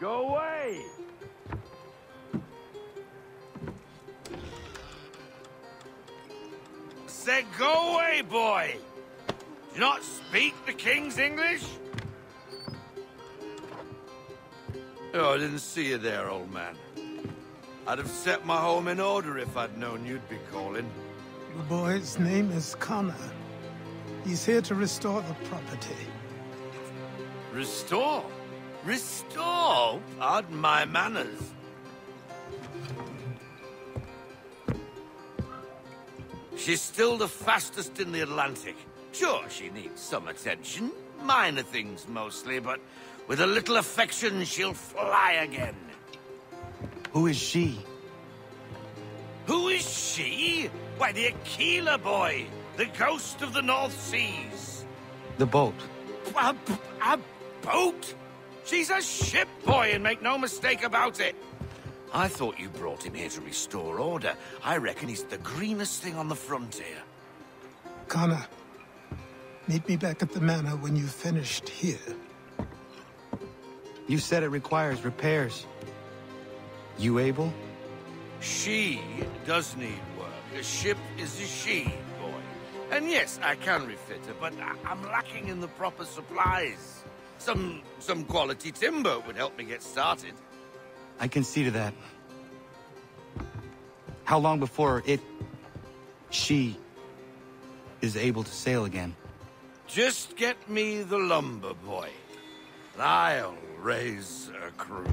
Go away! Said go away, boy! Do not speak the King's English? Oh, I didn't see you there, old man. I'd have set my home in order if I'd known you'd be calling. The boy's name is Connor. He's here to restore the property. Restore? Restore? Pardon my manners. She's still the fastest in the Atlantic. Sure, she needs some attention. Minor things mostly, but with a little affection, she'll fly again. Who is she? Who is she? Why, the Aquila boy, the ghost of the North Seas. The boat. A, a boat? She's a ship boy, and make no mistake about it. I thought you brought him here to restore order. I reckon he's the greenest thing on the frontier. Connor, meet me back at the manor when you've finished here. You said it requires repairs. You able? She does need work. A ship is a she, boy. And yes, I can refit her, but I I'm lacking in the proper supplies. Some some quality timber would help me get started. I can see to that. How long before it... she... is able to sail again? Just get me the lumber, boy. And I'll raise a crew.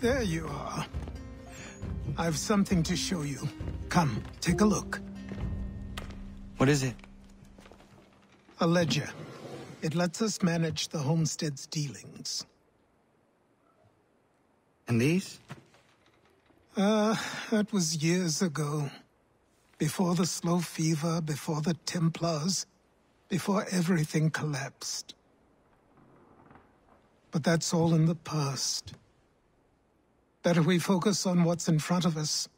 There you are. I've something to show you. Come, take a look. What is it? A ledger. It lets us manage the homestead's dealings. And these? Uh, that was years ago. Before the slow fever, before the Templars, before everything collapsed. But that's all in the past. Better we focus on what's in front of us.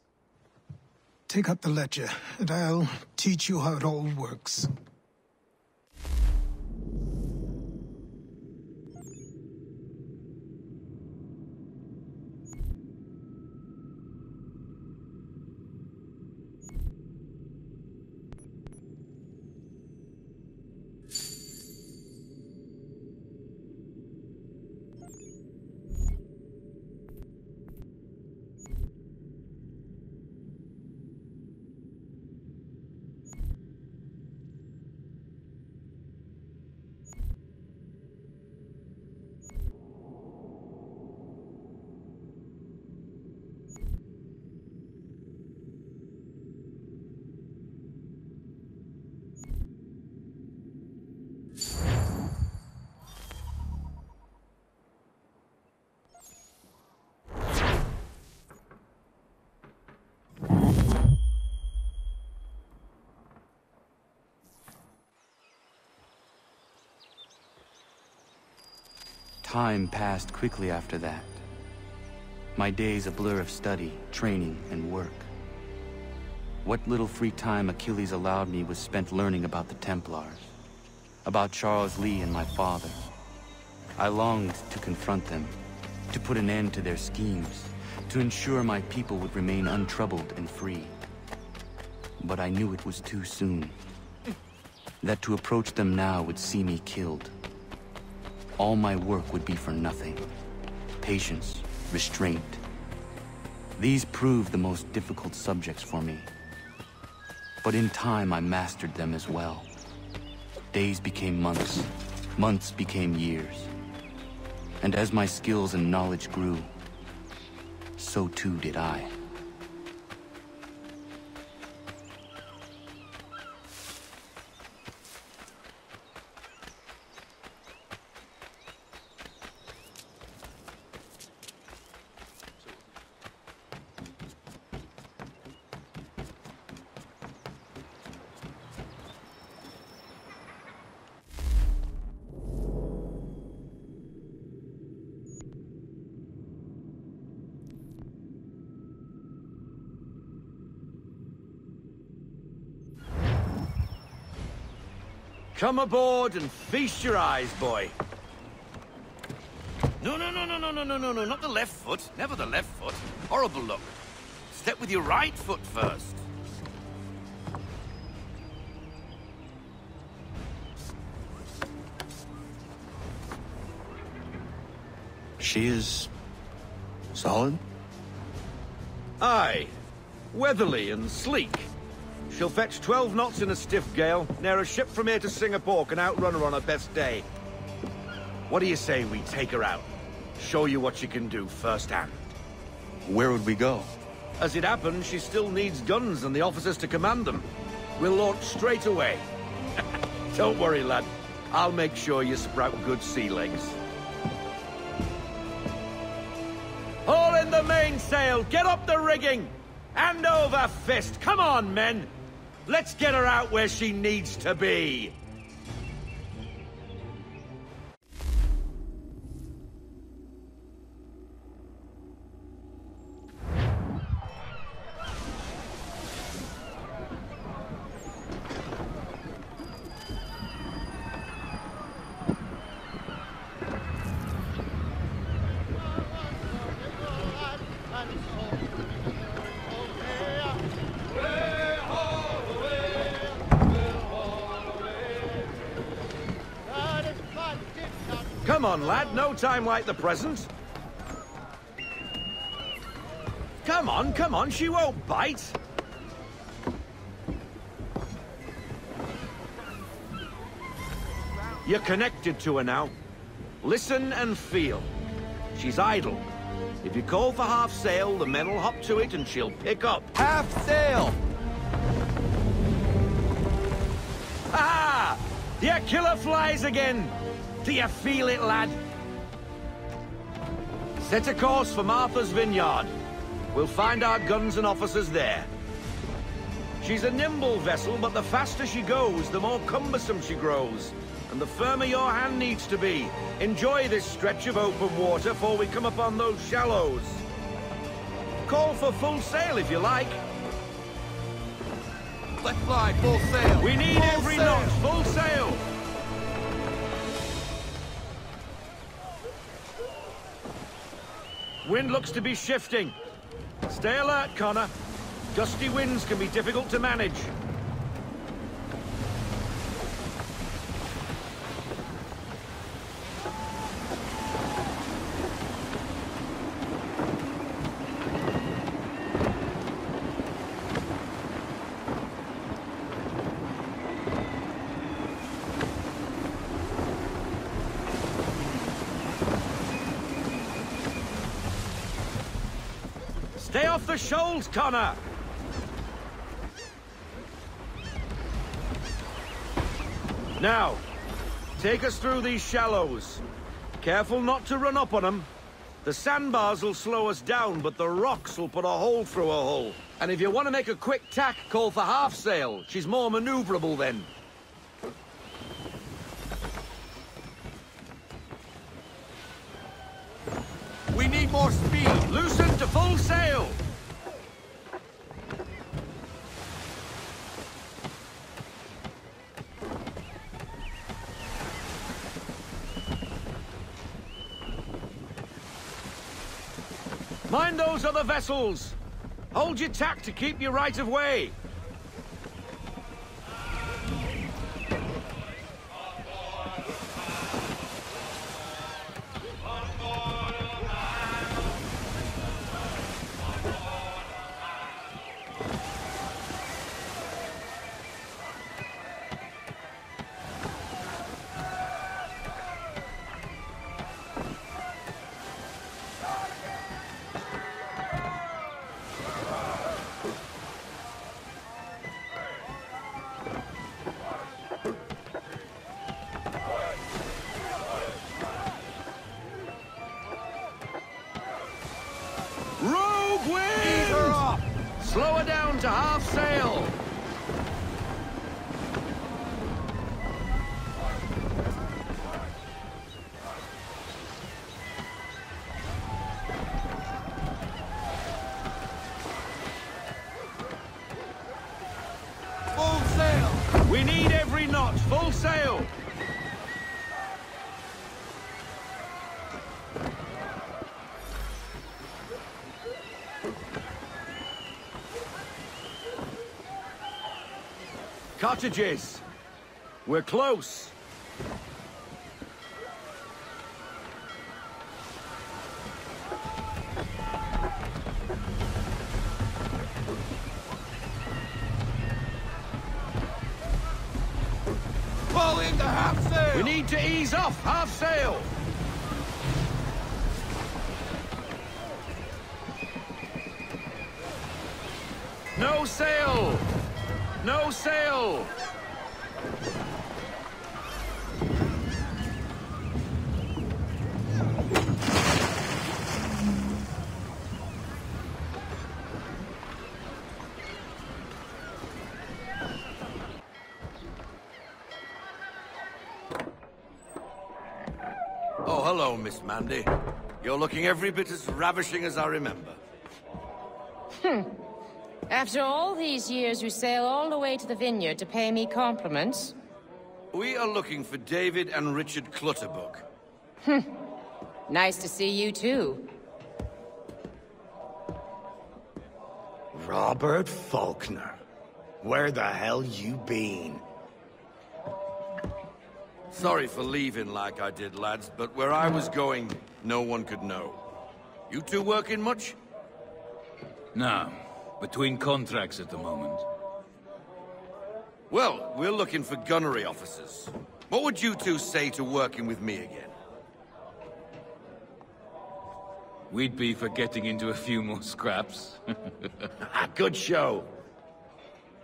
Take up the ledger, and I'll teach you how it all works. Time passed quickly after that. My days a blur of study, training, and work. What little free time Achilles allowed me was spent learning about the Templars, about Charles Lee and my father. I longed to confront them, to put an end to their schemes, to ensure my people would remain untroubled and free. But I knew it was too soon. That to approach them now would see me killed. All my work would be for nothing. Patience, restraint. These proved the most difficult subjects for me. But in time I mastered them as well. Days became months, months became years. And as my skills and knowledge grew, so too did I. Come aboard and feast your eyes, boy. No, no, no, no, no, no, no, no, no, not the left foot. Never the left foot. Horrible look. Step with your right foot first. She is... solid? Aye. Weatherly and sleek. She'll fetch 12 knots in a stiff gale, near a ship from here to Singapore can outrun her on her best day. What do you say we take her out? Show you what she can do firsthand. Where would we go? As it happens, she still needs guns and the officers to command them. We'll launch straight away. Don't worry, lad. I'll make sure you sprout good sea legs. Haul in the mainsail! Get up the rigging! Hand over fist! Come on, men! Let's get her out where she needs to be! On, lad. No time like the present. Come on, come on. She won't bite. You're connected to her now. Listen and feel. She's idle. If you call for half sail, the men will hop to it and she'll pick up. Half sail! Ah! Your Aquila flies again! Do you feel it, lad? Set a course for Martha's Vineyard. We'll find our guns and officers there. She's a nimble vessel, but the faster she goes, the more cumbersome she grows. And the firmer your hand needs to be. Enjoy this stretch of open water before we come upon those shallows. Call for full sail if you like. Let fly, full sail! We need Full every sail. knot, full sail! Wind looks to be shifting. Stay alert, Connor. Gusty winds can be difficult to manage. Stay off the shoals, Connor! Now, take us through these shallows. Careful not to run up on them. The sandbars will slow us down, but the rocks will put a hole through a hull. And if you want to make a quick tack, call for half sail. She's more maneuverable then. Mind those other vessels! Hold your tack to keep your right of way! Sail! Cottages! We're close! Pull into half sail! We need to ease off, half sail! Hello, Miss Mandy. You're looking every bit as ravishing as I remember. After all these years, you sail all the way to the vineyard to pay me compliments? We are looking for David and Richard Clutterbuck. Hmm. Nice to see you, too. Robert Faulkner. Where the hell you been? Sorry for leaving like I did, lads, but where I was going, no one could know. You two working much? No. Between contracts at the moment. Well, we're looking for gunnery officers. What would you two say to working with me again? We'd be for getting into a few more scraps. Ah, good show.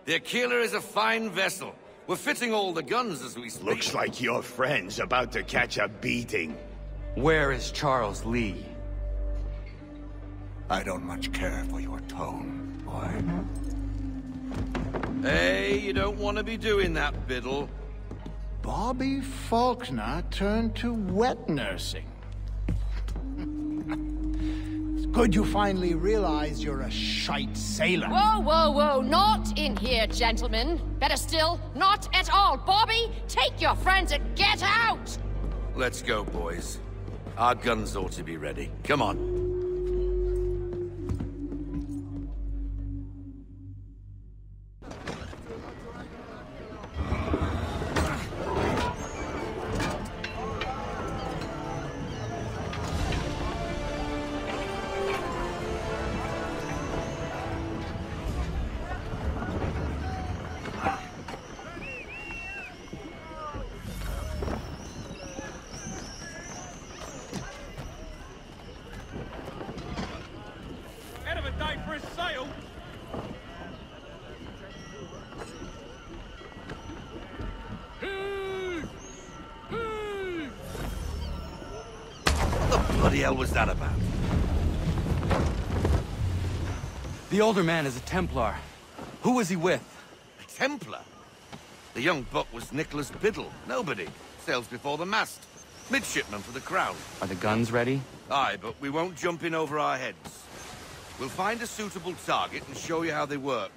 The Aquila is a fine vessel. We're fitting all the guns as we speak. Looks like your friend's about to catch a beating. Where is Charles Lee? I don't much care for your tone, boy. Hey, you don't want to be doing that, Biddle. Bobby Faulkner turned to wet nursing. It's good you finally realize you're a shite sailor. Whoa, whoa, whoa, not in here, gentlemen. Better still, not at all. Bobby, take your friends and get out! Let's go, boys. Our guns ought to be ready. Come on. Hell was that about? The older man is a Templar. Who was he with? A Templar? The young buck was Nicholas Biddle. Nobody. Sails before the mast. Midshipman for the crown. Are the guns ready? Aye, but we won't jump in over our heads. We'll find a suitable target and show you how they work.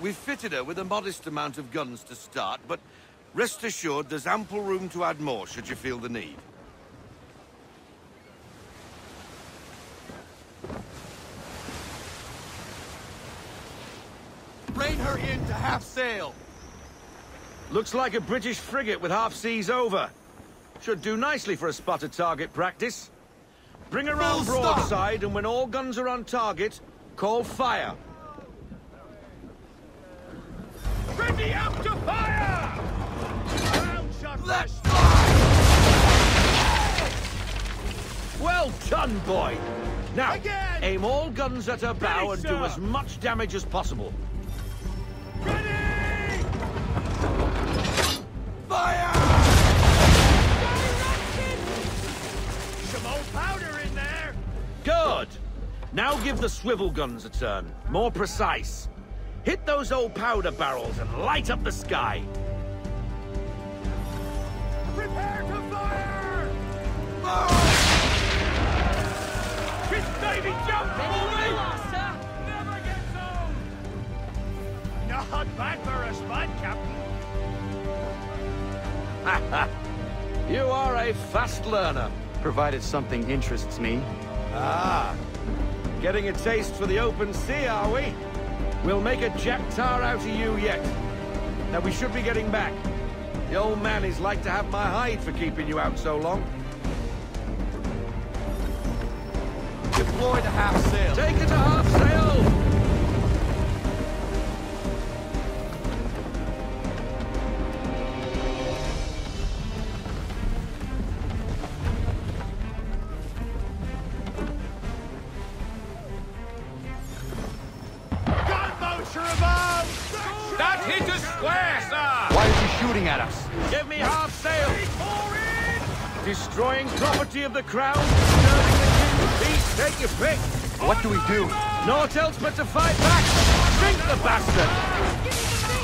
We've fitted her with a modest amount of guns to start, but rest assured there's ample room to add more should you feel the need. Rein her in to half sail! Looks like a British frigate with half seas over. Should do nicely for a spotter target practice. Bring her round broadside, and when all guns are on target, call fire. Ready up to fire! Let's fire! Well done, boy! Now, Again! aim all guns at her bow and do as much damage as possible. Fire! Some old powder in there! Good! Now give the swivel guns a turn. More precise. Hit those old powder barrels and light up the sky. Prepare to fire! It's Davy jump! Never gets old! Not bad for a spud, Captain. You are a fast learner. Provided something interests me. Ah, getting a taste for the open sea, are we? We'll make a jack tar out of you yet. Now we should be getting back. The old man is like to have my hide for keeping you out so long. Deploy to half sail. Take it to half sail! Destroying property of the crown, disturbing the king's peace, take your pick! What do we do? Naught else but to fight back! Sink the bastard!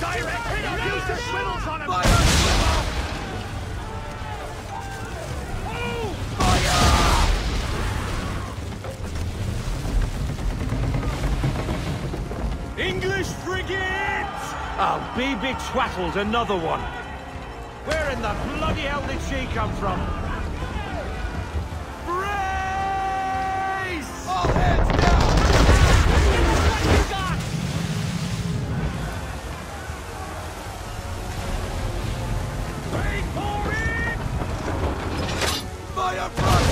Direct hit! Use the swivels on him! Fire! English frigate! I'll be be twattled another one. Where in the bloody hell did she come from? Fire broadside!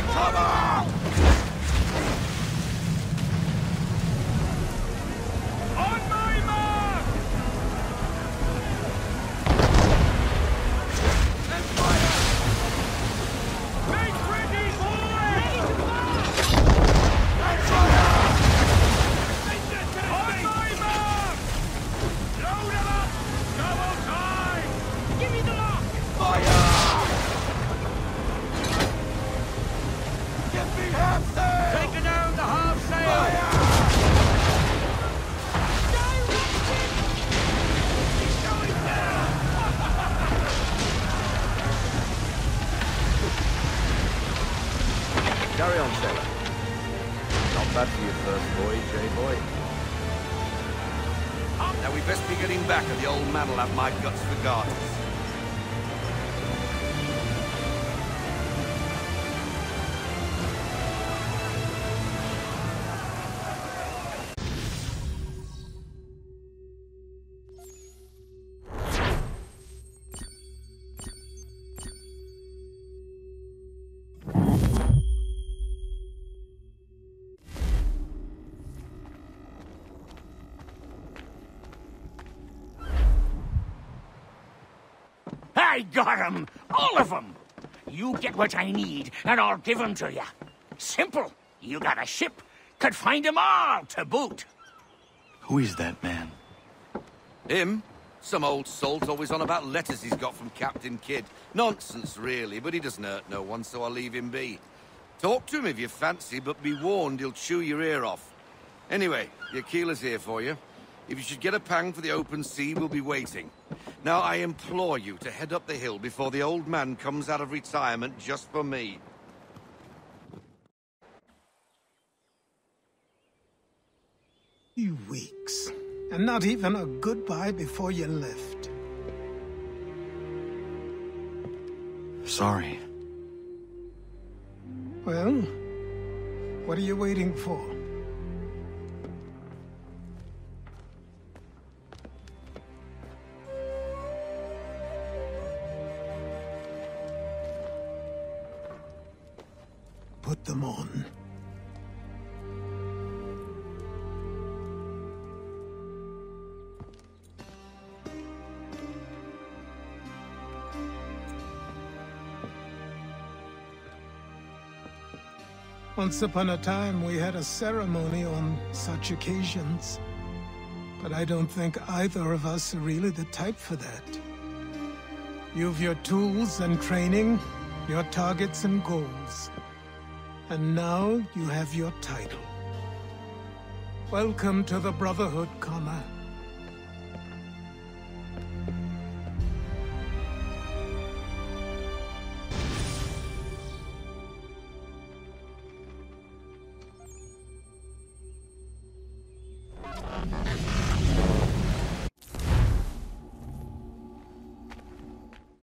Take cover! Carry on, sailor. Not bad for your first voyage, eh, boy? Now we best be getting back, or the old man'll have my guts for garters. I got 'em! All of 'em! You get what I need, and I'll give 'em to you. Simple. You got a ship, could find 'em all to boot. Who is that man? Him? Some old salt always on about letters he's got from Captain Kidd. Nonsense, really, but he doesn't hurt no one, so I'll leave him be. Talk to him if you fancy, but be warned he'll chew your ear off. Anyway, your keeler's here for you. If you should get a pang for the open sea, we'll be waiting. Now, I implore you to head up the hill before the old man comes out of retirement just for me. You weeks. And not even a goodbye before you left. Sorry. Well, what are you waiting for? Once upon a time, we had a ceremony on such occasions. But I don't think either of us are really the type for that. You've your tools and training, your targets and goals. And now you have your title. Welcome to the Brotherhood, Connor.